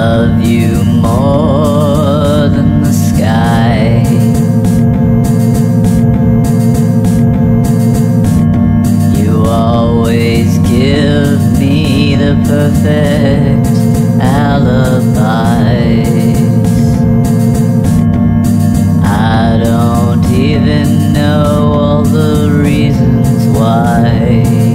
love you more than the sky. You always give me the perfect alibis. I don't even know all the reasons why.